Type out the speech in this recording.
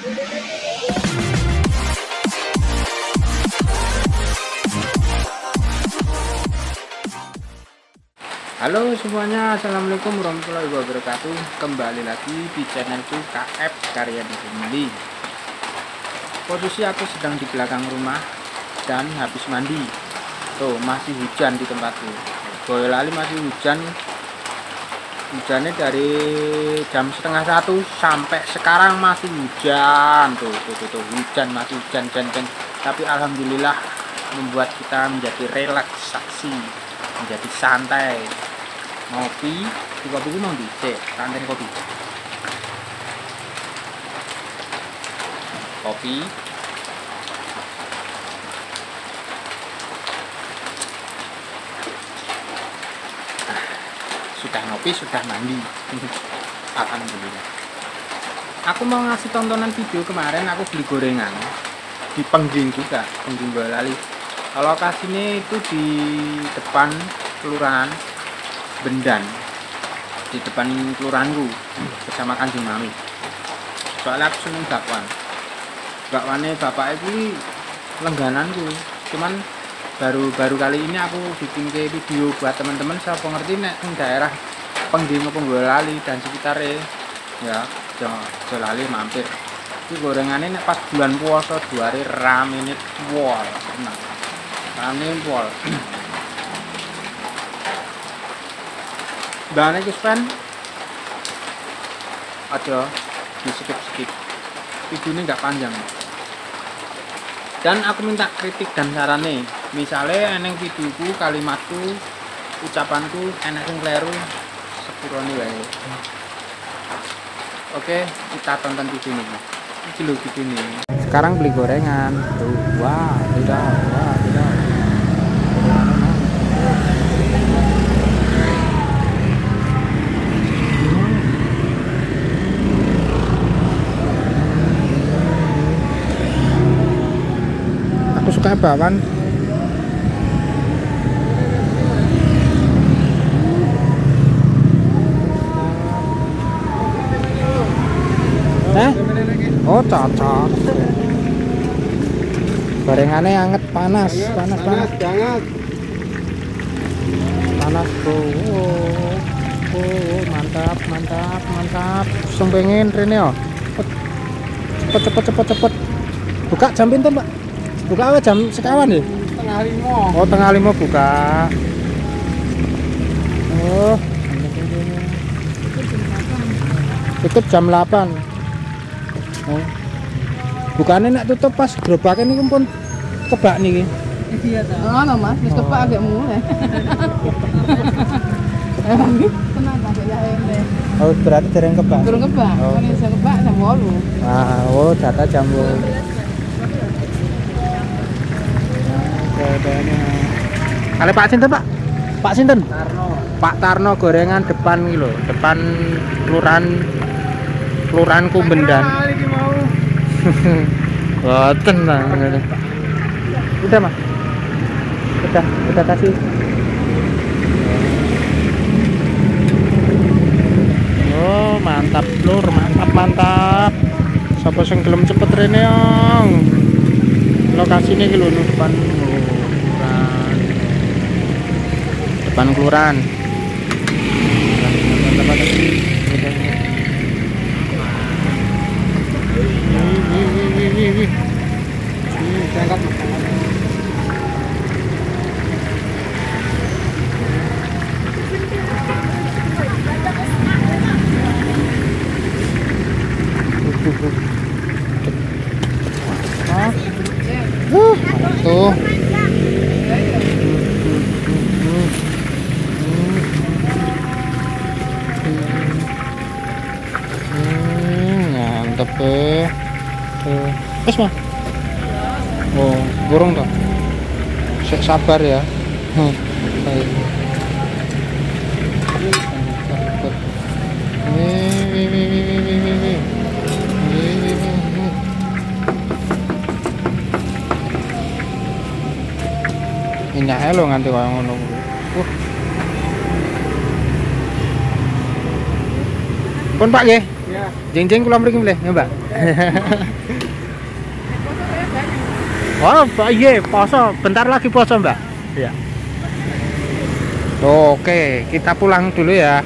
Halo semuanya, Assalamualaikum warahmatullahi wabarakatuh. Kembali lagi di channelku KF Karya Mandi. Posisi aku sedang di belakang rumah Dan habis mandi. Tuh, masih hujan di tempatku. Boyolali masih hujan Hujannya dari jam setengah satu Sampai sekarang masih hujan. Tuh, tuh, tuh, tuh hujan, masih hujan, hujan, hujan. Tapi Alhamdulillah membuat kita menjadi relaksasi menjadi santai. Ngopi di kopi mau dicek kantin kopi. Kopi sudah ngopi sudah mandi. Alhamdulillah. Aku mau ngasih tontonan video kemarin aku beli gorengan. Di pengging juga pengging Boyolali lokasinya itu di depan kelurahan Bendan. Di depan kelurahanku bersama Kanjeng Mami soalnya aku seneng bakwan. Bakwannya bapak itu lenggananku. Cuman baru baru kali ini aku bikin ke video buat teman-teman saya pengerti nek daerah Pengging Penggolali dan sekitarnya. Ya Jolali mampir. Ini gorengannya nek pas bulan puasa dua hari rame ini wall tenang rame pol bahannya guys pen ada di skip skip videonya nggak panjang. Dan aku minta kritik dan sarannya misalnya eneng videoku kalimatku ucapanku enak yang keliru sepuroni wae. Oke kita tonton video ini ini loh video ini sekarang beli gorengan. Tuh wah tidak wah tidak. Aku suka bakwan Oh, cocok. Gorengannya anget panas, panas, panas. banget. Panas, bro. Oh, oh, mantap, mantap, mantap. Langsung pengen rene yo. Cepet, cepet, cepet, cepet. Buka jam pinten, Pak? Buka apa jam sekawan ya? Tengah lima. Oh, tengah lima buka. Oh. Tutup jam 8. Oh. Bukannya nak tutup pas gerobaknya ini pun kebak nih. Iya ta. Ngono Mas, wis kepak agak mulai. Emang iki tenang ta ya ente. Oh, berarti dereng kebak. Durung kebak, Oh. kan iso kebak jam 8. Ah, oh, data jam Kali Pak Sinten, Pak? Pak Sinten? Tarno. Pak Tarno gorengan depan iki lho, depan kelurahan kelurahan Kumbendan. Boten lah. Udah, Mas. Udah, udah kasih. Oh, mantap, Lur. Mantap, mantap. Sapa sing gelem cepet rene, Ong? Lokasine iki lho depan kelurahan. Depan kelurahan. Mantap, mantap, wih, wih, wih. Wih, diangkat, Mas. Hah? Uh, tuh. Hmm, mantep eh. Tuh. Wes mah. Oh, burung toh. Sik sabar ya. Hmm. Baik. Minyaknya lo nganti kaya ngono. Uh. Pun Pak nggih. Ya. Jeng-jeng kula mriki mleh, ya, Mbak. Oh, Pak, iya, poso. Bentar lagi poso, Mbak. Iya. Oke, kita pulang dulu ya.